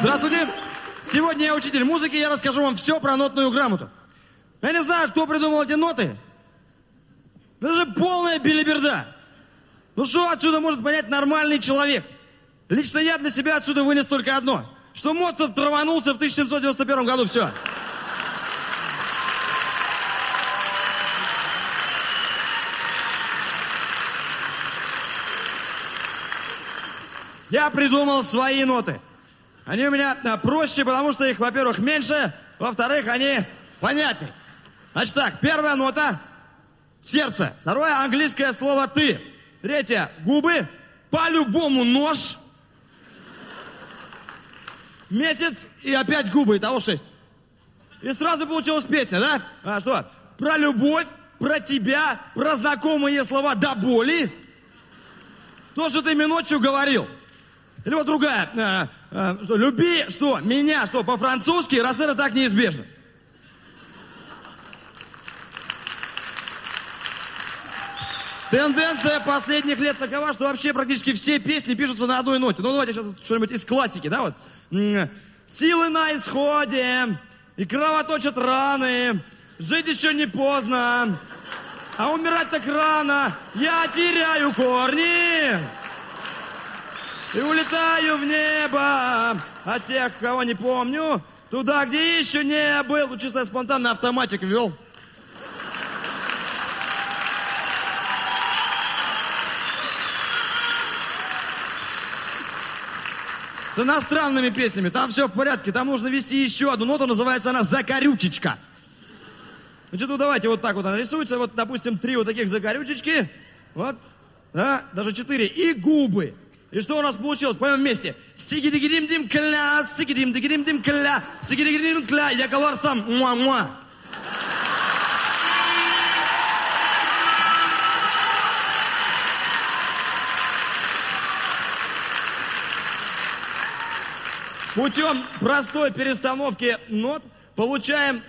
Здравствуйте! Сегодня я учитель музыки, я расскажу вам все про нотную грамоту. Я не знаю, кто придумал эти ноты. Это же полная билиберда. Ну что отсюда может понять нормальный человек? Лично я для себя отсюда вынес только одно. Что Моцарт траванулся в 1791 году, все. Я придумал свои ноты. Они у меня проще, потому что их, во-первых, меньше, во-вторых, они понятнее. Значит так, первая нота – сердце. Второе – английское слово «ты». Третье – губы. По-любому нож. Месяц и опять губы, итого шесть. И сразу получилась песня, да? А что? Про любовь, про тебя, про знакомые слова до боли. То, что ты мне ночью говорил. Или вот другая. Э, что, люби, что, меня, что, по-французски, раз это так неизбежно. Тенденция последних лет такова, что вообще практически все песни пишутся на одной ноте. Ну, давайте сейчас что-нибудь из классики, да, вот. Силы на исходе, и кровоточат раны, жить еще не поздно, а умирать так рано, я теряю корни. И улетаю в небо от тех, кого не помню, туда, где еще не был. Ну, чисто спонтанно автоматик ввел. С иностранными песнями, там все в порядке, там нужно вести еще одну ноту, называется она «Закорючечка». Значит, ну давайте вот так вот она рисуется, вот, допустим, три вот таких закорючечки, вот, да, даже четыре, и губы. И что у нас получилось? Поем вместе. Сигидигидим дим кля, сигидим дигидим дим кля, сигидигидим кля, я каларсам, муа-муа. Путем простой перестановки нот получаем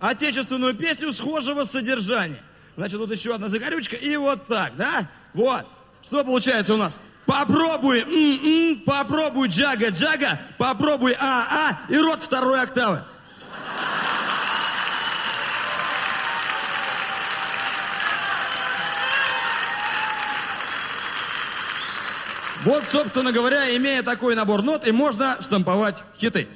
отечественную песню схожего содержания. Значит, тут еще одна загорючка и вот так, да? Вот. Что получается у нас? Попробуй, м-м, попробуй джага-джага, попробуй а-а и рот второй октавы. Вот, собственно говоря, имея такой набор нот, и можно штамповать хиты.